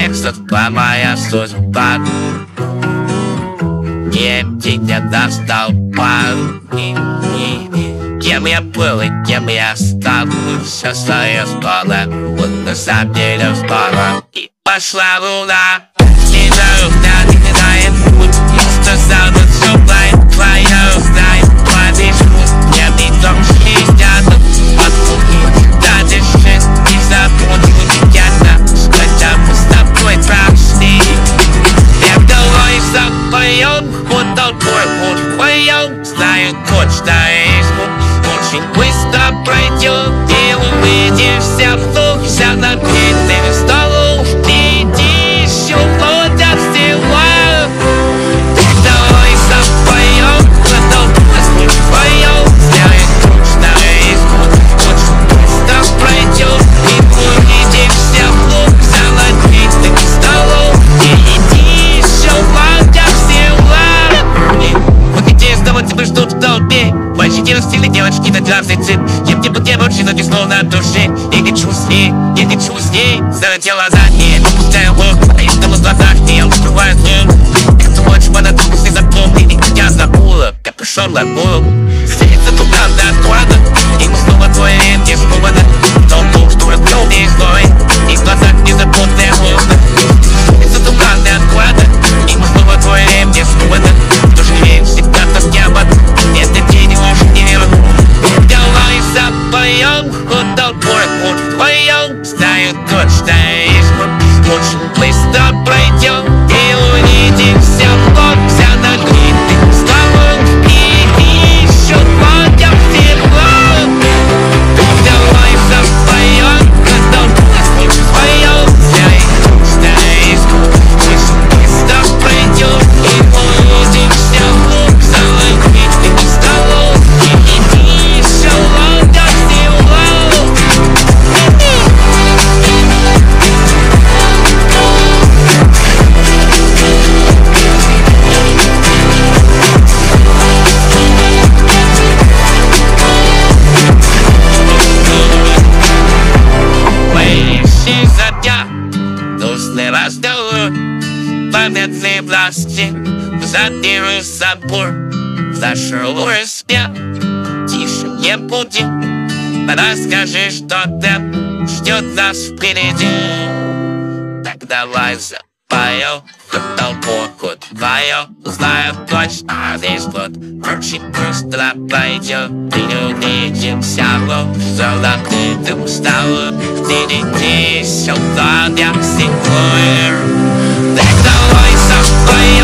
текстов моя судьба. Не тебя достал пан Кем я был и кем я стал Все свое спало Вот на самом деле спало И пошла луна Не знаю, вдвоем Знаю точно, есть очень быстро пройдет И увидишься вдруг Растили девочки на красный цвет Кем тебе девочки, но не словно душе хочу с ней, я хочу с ней Сделайте глаза, не опускаю лоб А дома в глазах не открываю дым Это очень мода, ты не запомни Я забыла, капюшон лагул Встретится туман до города И мы снова твой рем, не сковано Но то, что разбил не злой И в глазах вдвоем Знаю точно есть Очень быстро пройдем И Памятные власти. Задержи собор Зашел спят Тише не буди Расскажи, что там Ждет нас впереди. Так давай запоем Хоть толпу, хоть вдвоем Знаю точно, здесь вот Очень быстро пройдет И увидимся вновь Золотым столом Впереди два дня Сиквоер fight